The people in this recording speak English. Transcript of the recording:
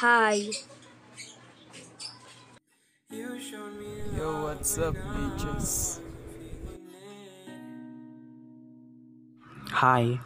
Hi. Yo, what's up, bitches? Hi.